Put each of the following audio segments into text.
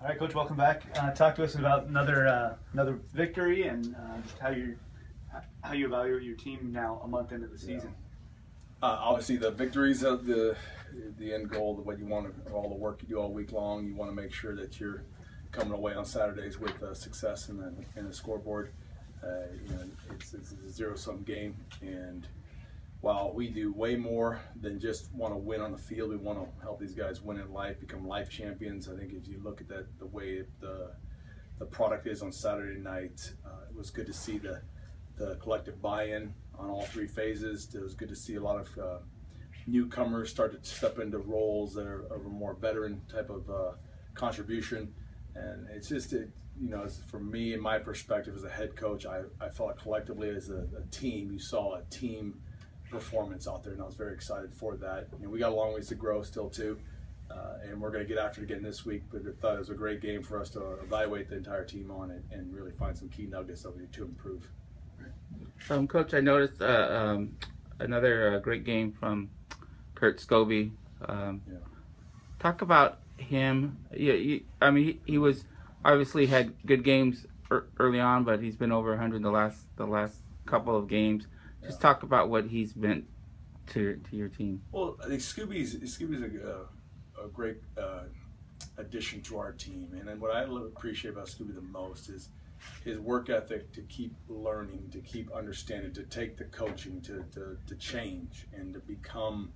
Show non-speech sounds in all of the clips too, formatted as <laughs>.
All right, Coach, welcome back. Uh, talk to us about another uh, another victory and uh, just how you how you evaluate your team now a month into the season. Uh, obviously, the victories of the the end goal, what you want to, all the work you do all week long. You want to make sure that you're coming away on Saturdays with uh, success in the in the scoreboard. Uh, you know, it's, it's a zero sum game, and while we do way more than just want to win on the field, we want to help these guys win in life, become life champions. I think if you look at that, the way the the product is on Saturday night, uh, it was good to see the the collective buy-in on all three phases. It was good to see a lot of uh, newcomers start to step into roles that are of a more veteran type of uh, contribution. And it's just, it, you know, for me and my perspective as a head coach, I, I felt collectively as a, a team, you saw a team performance out there, and I was very excited for that. You know, we got a long ways to grow still too, uh, and we're going to get after it again this week. But I thought it was a great game for us to evaluate the entire team on it and really find some key nuggets that we need to improve. Um, Coach, I noticed uh, um, another uh, great game from Kurt Scobie. Um, Yeah. Talk about him. Yeah, you, I mean, he, he was obviously had good games er, early on, but he's been over 100 the last the last couple of games. Just talk about what he's been to to your team. Well, I think Scooby's Scooby's a, a, a great uh, addition to our team, and then what I appreciate about Scooby the most is his work ethic to keep learning, to keep understanding, to take the coaching, to, to, to change, and to become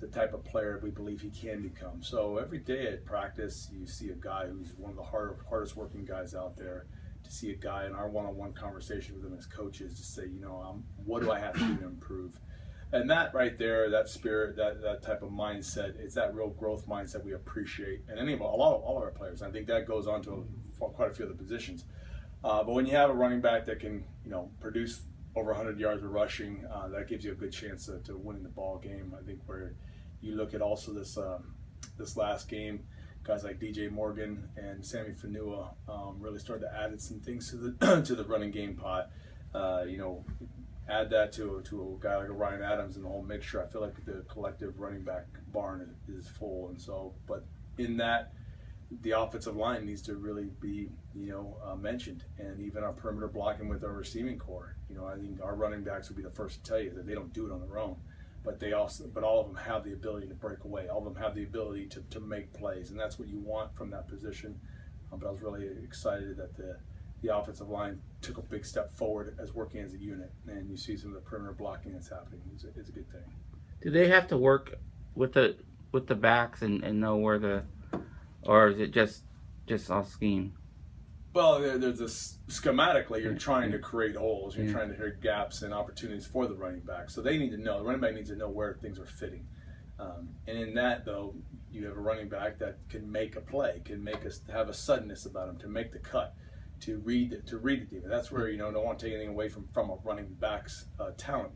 the type of player we believe he can become. So every day at practice, you see a guy who's one of the hard, hardest working guys out there. To see a guy in our one-on-one conversation with him as coaches to say, you know, um, what do I have to do to improve? And that right there, that spirit, that, that type of mindset, it's that real growth mindset we appreciate. And any of a lot of all of our players, I think that goes on to for quite a few other positions. Uh, but when you have a running back that can, you know, produce over 100 yards of rushing, uh, that gives you a good chance to, to winning the ball game. I think where you look at also this um, this last game, guys like DJ Morgan and Sammy Fanua um, really started to add some things to the <clears throat> to the running game pot. Uh, you know, add that to to a guy like a Ryan Adams and the whole mixture. I feel like the collective running back barn is, full, and so but in that the offensive line needs to really be, you know, uh, mentioned, and even our perimeter blocking with our receiving corps. You know, I think our running backs would be the first to tell you that they don't do it on their own, but they also, but all of them have the ability to break away. All of them have the ability to, to make plays, and that's what you want from that position. Um, but I was really excited that the the offensive line took a big step forward as working as a unit, and you see some of the perimeter blocking that's happening. It's a, it's a good thing. Do they have to work with the with the backs and, and know where the, or is it just just all scheme? Well, there, there's this schematically, you're trying to create holes, you're trying to create gaps and opportunities for the running back. So they need to know, the running back needs to know where things are fitting. Um, and in that, though, you have a running back that can make a play, can make us have a suddenness about him, to make the cut, to read the, to read the defense. That's where you know don't want to take anything away from from a running back's uh, talent.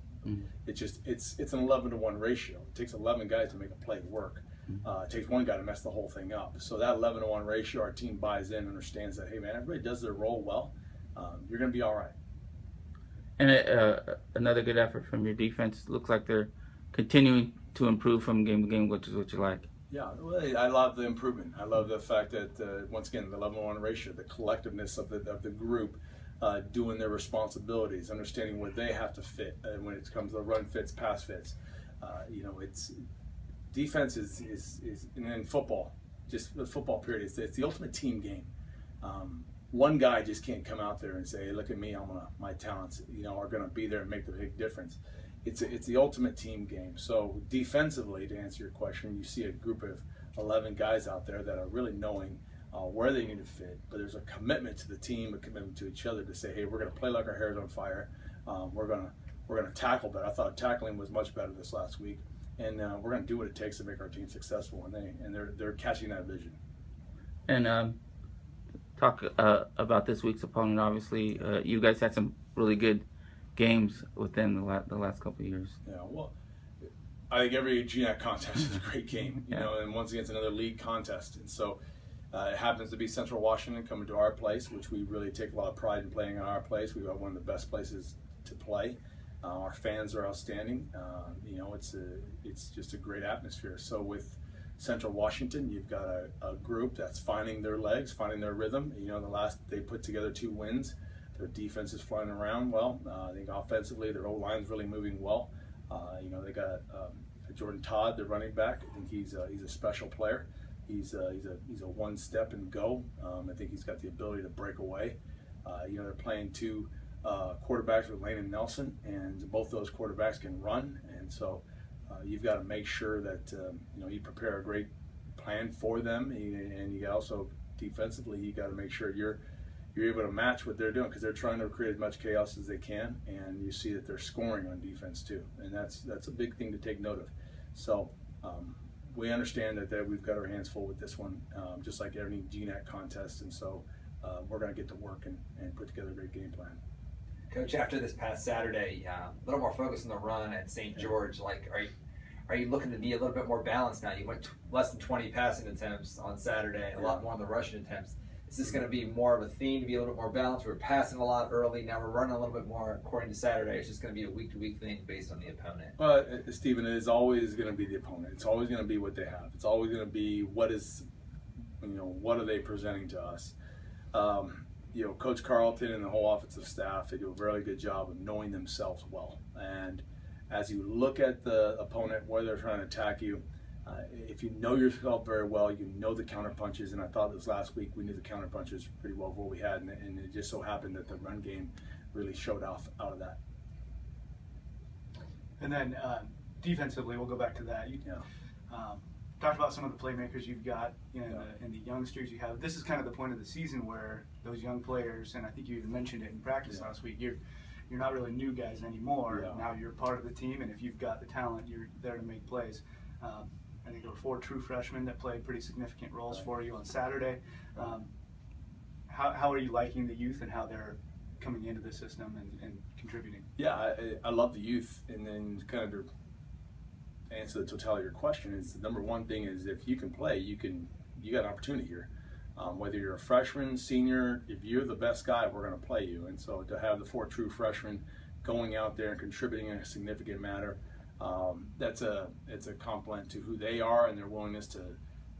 It's just it's it's an eleven to one ratio. It takes eleven guys to make a play work. Uh, it takes one guy to mess the whole thing up. So that eleven to one ratio, our team buys in, understands that. Hey man, everybody does their role well. Um, you're going to be all right. And uh, another good effort from your defense. Looks like they're continuing to improve from game to game, which is what you like. Yeah, well, I love the improvement. I love the fact that uh, once again the eleven to one ratio, the collectiveness of the of the group. Uh, doing their responsibilities, understanding where they have to fit, and when it comes to run fits, pass fits, uh, you know, it's defense is is, is and in football, just the football period, it's, it's the ultimate team game. Um, one guy just can't come out there and say, hey, "Look at me, I'm gonna my talents, you know, are gonna be there and make the big difference." It's a, it's the ultimate team game. So defensively, to answer your question, you see a group of 11 guys out there that are really knowing uh, where they need to fit, but there's a commitment to the team, a commitment to each other to say, "Hey, we're gonna play like our hair's on fire. Um, we're gonna we're gonna tackle better." I thought tackling was much better this last week and uh, we're going to do what it takes to make our team successful. And they and they're they're catching that vision. And um, talk uh, about this week's opponent. Obviously, uh, you guys had some really good games within the, la- the last couple of years. Yeah, well, I think every GNAC contest is a great game, you Yeah. know, and once again, it's another league contest. And so uh, it happens to be Central Washington coming to our place, which we really take a lot of pride in playing in our place. We've got one of the best places to play. Uh, our fans are outstanding. Uh, you know, it's a, it's just a great atmosphere. So with Central Washington, you've got a, a, group that's finding their legs, finding their rhythm. You know, the last they put together two wins. Their defense is flying around well. Uh, I think offensively, their O line's really moving well. Uh, you know, they got um, Jordan Todd, the running back. I think he's a, he's a special player. He's a, he's a he's a one step and go. Um, I think he's got the ability to break away. Uh, you know, they're playing two uh, quarterbacks with Lane and Nelson, and both those quarterbacks can run, and so uh, you've got to make sure that um, you know you prepare a great plan for them, and you also defensively you got to make sure you're you're able to match what they're doing because they're trying to create as much chaos as they can, and you see that they're scoring on defense too, and that's that's a big thing to take note of. So um, we understand that, that we've got our hands full with this one, um, just like any GNAC contest, and so uh, we're going to get to work and, and put together a great game plan. Coach, after this past Saturday, uh, a little more focus on the run at St. George. Like, are you are you looking to be a little bit more balanced now? You went t- less than 20 passing attempts on Saturday, a lot more on the rushing attempts. Is this going to be more of a theme to be a little bit more balanced? We're passing a lot early. Now we're running a little bit more according to Saturday. It's just going to be a week to week thing based on the opponent. Well, uh, Stephen, it is always going to be the opponent. It's always going to be what they have. It's always going to be what is, you know, what are they presenting to us. Um, you know, Coach Carlton and the whole offensive staff, they do a really good job of knowing themselves well. And as you look at the opponent, where they're trying to attack you, uh, if you know yourself very well, you know the counter punches. And I thought this last week we knew the counter punches pretty well for what we had, and, and it just so happened that the run game really showed off out of that. And then uh, defensively, we'll go back to that. You, yeah. Um, talked about some of the playmakers you've got in, yeah. the, in the youngsters you have. This is kind of the point of the season where those young players, and I think you even mentioned it in practice yeah. last week. You're you're not really new guys anymore. Yeah. Now you're part of the team, and if you've got the talent, you're there to make plays. Um, I think there were four true freshmen that played pretty significant roles right. for you on Saturday. Um, how, how are you liking the youth and how they're coming into the system and, and contributing? Yeah, I, I love the youth, and then kind of answer the totality of your question is the number one thing is if you can play, you can you got an opportunity here. Um, whether you're a freshman, senior, if you're the best guy, we're going to play you. And so to have the four true freshmen going out there and contributing in a significant manner, um, that's a it's a compliment to who they are and their willingness to,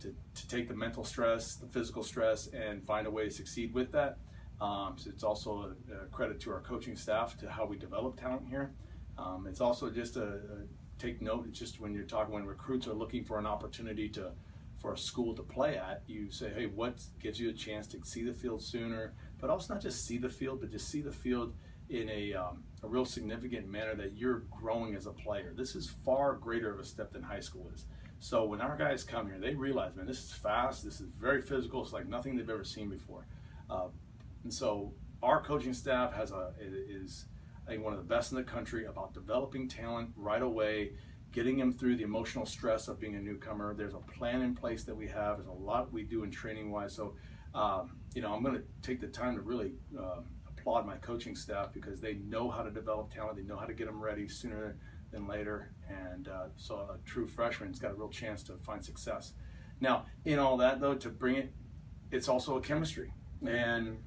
to to take the mental stress, the physical stress, and find a way to succeed with that. Um, so it's also a, a, credit to our coaching staff to how we develop talent here. Um, it's also just a, a take note. It's just when you're talking when recruits are looking for an opportunity to for a school to play at, you say, hey, what gives you a chance to see the field sooner? But also not just see the field, but just see the field in a, um, a real significant manner that you're growing as a player. This is far greater of a step than high school is. So when our guys come here, they realize, man, this is fast. This is very physical. It's like nothing they've ever seen before. Uh, and so our coaching staff has a is Think one of the best in the country about developing talent right away, getting them through the emotional stress of being a newcomer. There's a plan in place that we have. There's a lot we do in training wise. So, um, you know, I'm going to take the time to really uh, applaud my coaching staff because they know how to develop talent. They know how to get them ready sooner than later. And uh, so a true freshman's got a real chance to find success. Now, in all that though, to bring it, it's also a chemistry. And,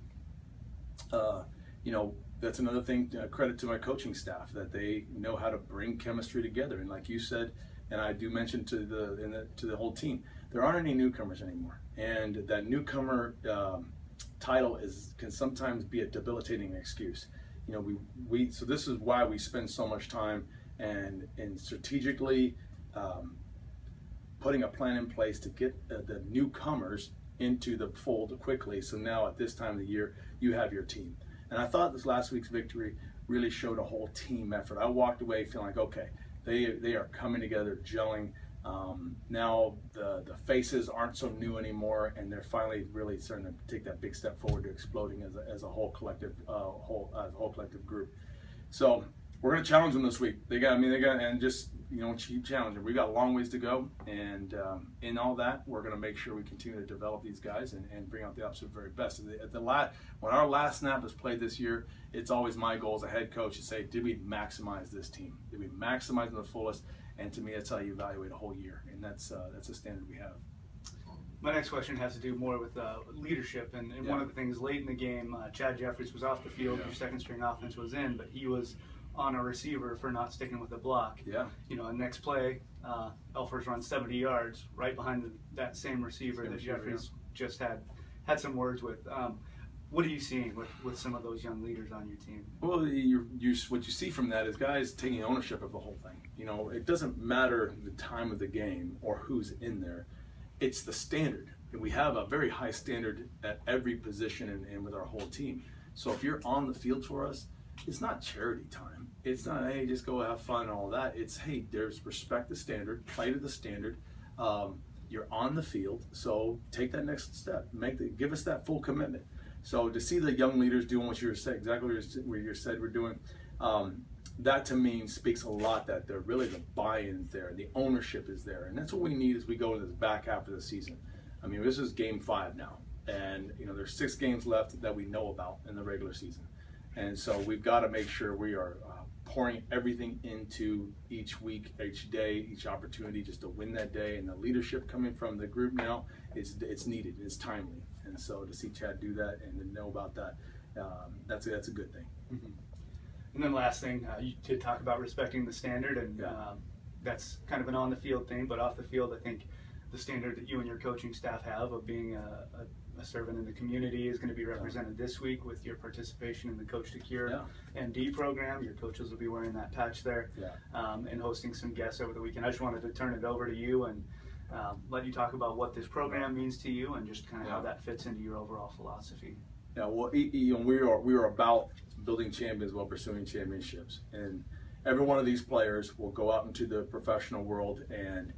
uh, you know, that's another thing. Uh, credit to my coaching staff that they know how to bring chemistry together. And like you said, and I do mention to the, the to the whole team, there aren't any newcomers anymore, and that newcomer um, title is can sometimes be a debilitating excuse. You know, we we so this is why we spend so much time and and strategically um, putting a plan in place to get uh, the newcomers into the fold quickly. So now at this time of the year, you have your team. And I thought this last week's victory really showed a whole team effort. I walked away feeling like, okay, they they are coming together, gelling. Um, now the the faces aren't so new anymore, and they're finally really starting to take that big step forward to exploding as a, as a whole collective uh, whole uh, whole collective group. So we're going to challenge them this week. They got, I mean, they got, and just you know, keep challenging. We've got a long ways to go, and um, in all that, we're going to make sure we continue to develop these guys and, and bring out the absolute very best. At the, at the last, when our last snap is played this year, it's always my goal as a head coach to say, did we maximize this team? Did we maximize them to the fullest? And to me, that's how you evaluate a whole year, and that's uh, that's a standard we have. My next question has to do more with uh, leadership, and, and yeah. one of the things late in the game, uh, Chad Jeffries was off the field. Yeah. Your second string offense was in, but he was on a receiver for not sticking with the block. Yeah. You know, next play, uh, Elfers runs 70 yards right behind the, that same receiver Same that receiver, Jeffries just had had some words with. Um, what are you seeing with, with some of those young leaders on your team? Well, you, you, what you see from that is guys taking ownership of the whole thing. You know, it doesn't matter the time of the game or who's in there. It's the standard. And we have a very high standard at every position and, and with our whole team. So if you're on the field for us, it's not charity time. It's not, hey, just go have fun and all that. It's, hey, there's respect the standard, play to the standard. Um, you're on the field, so take that next step. Make the, give us that full commitment. So to see the young leaders doing what you were exactly what you said we're doing, um, that to me speaks a lot that they're really the buy-in's there, the ownership is there, and that's what we need as we go into the back half of the season. I mean, this is game five now, and you know there's six games left that we know about in the regular season, and so we've got to make sure we are uh, pouring everything into each week, each day, each opportunity just to win that day, and the leadership coming from the group now is it's needed, it's timely. And so to see Chad do that and to know about that, um, that's a, that's a good thing. Mm-hmm. And then last thing, uh, you did talk about respecting the standard, and Yeah. um, that's kind of an on the field thing. But off the field, I think the standard that you and your coaching staff have of being a, a, a servant in the community is going to be represented this week with your participation in the Coach to Cure Yeah. MD program. Your coaches will be wearing that patch there Yeah. um, and hosting some guests over the weekend. I just wanted to turn it over to you and um, let you talk about what this program means to you and just kind of how that fits into your overall philosophy. Yeah, well, you know, we are we are about building champions while pursuing championships, and every one of these players will go out into the professional world, and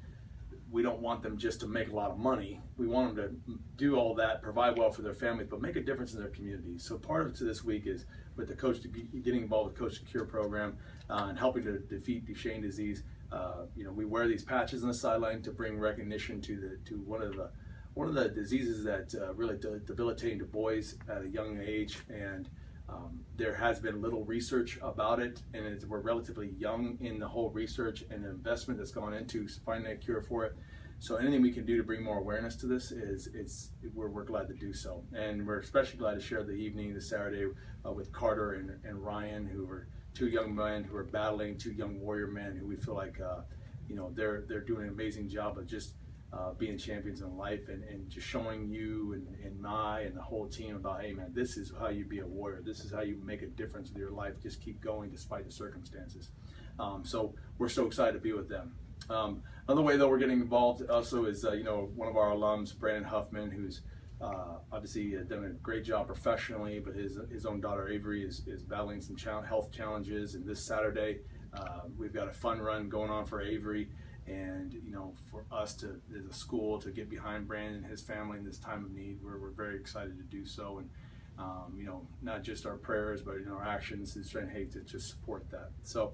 we don't want them just to make a lot of money. We want them to do all that, provide well for their families, but make a difference in their communities. So part of it this week is with the coach getting involved with Coach to Cure program uh, and helping to defeat Duchenne disease. Uh, you know, we wear these patches on the sideline to bring recognition to the to one of the one of the diseases that uh, really de- debilitating to boys at a young age, and um, there has been little research about it, and we're relatively young in the whole research and the investment that's gone into finding a cure for it. So anything we can do to bring more awareness to this is it's we're, we're glad to do so, and we're especially glad to share the evening this Saturday uh, with Carter and, and Ryan, who are two young men who are battling, two young warrior men who we feel like uh, you know they're they're doing an amazing job of just uh, being champions in life and, and just showing you and, and my and the whole team about hey man this is how you be a warrior. This is how you make a difference with your life. Just keep going despite the circumstances. Um, so we're so excited to be with them. Um, another way though we're getting involved also is uh, you know one of our alums brandon huffman who's uh, obviously done a great job professionally but his, his own daughter avery is, is battling some health challenges. And this saturday uh, we've got a fun run going on for avery and you know for us to as a school to get behind Brandon and his family in this time of need we're, we're very excited to do so. And um, you know not just our prayers but know our actions is trying hate to just support that. So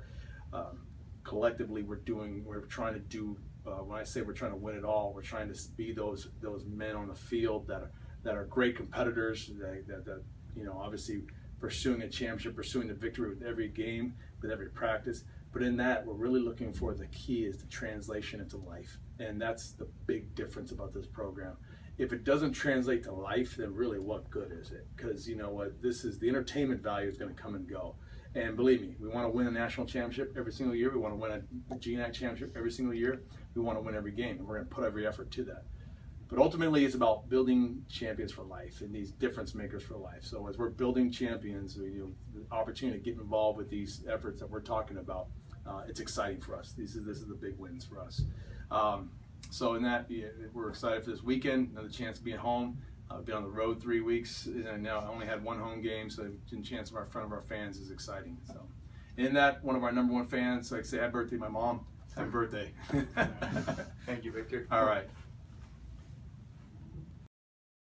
um, collectively we're doing we're trying to do uh, when I say we're trying to win it all we're trying to be those those men on the field that are that are great competitors that, that, that you know obviously pursuing a championship pursuing the victory with every game with every practice but in that, we're really looking for the key is the translation into life. And that's the big difference about this program. If it doesn't translate to life, then really what good is it? Because you know what, this is the entertainment value is going to come and go. And believe me, we want to win a national championship every single year. We want to win a GNAC championship every single year. We want to win every game, and we're going to put every effort to that. But ultimately, it's about building champions for life and these difference makers for life. So as we're building champions, you know, the opportunity to get involved with these efforts that we're talking about, uh, it's exciting for us. These are this is the big wins for us. Um, so in that, yeah, we're excited for this weekend. Another chance to be at home. I've been on the road three weeks, and now I only had one home game, so the chance of our front of our fans is exciting. So, in that, one of our number one fans, like say, happy birthday, my mom. Happy birthday. Thank you, Victor. <laughs> All right.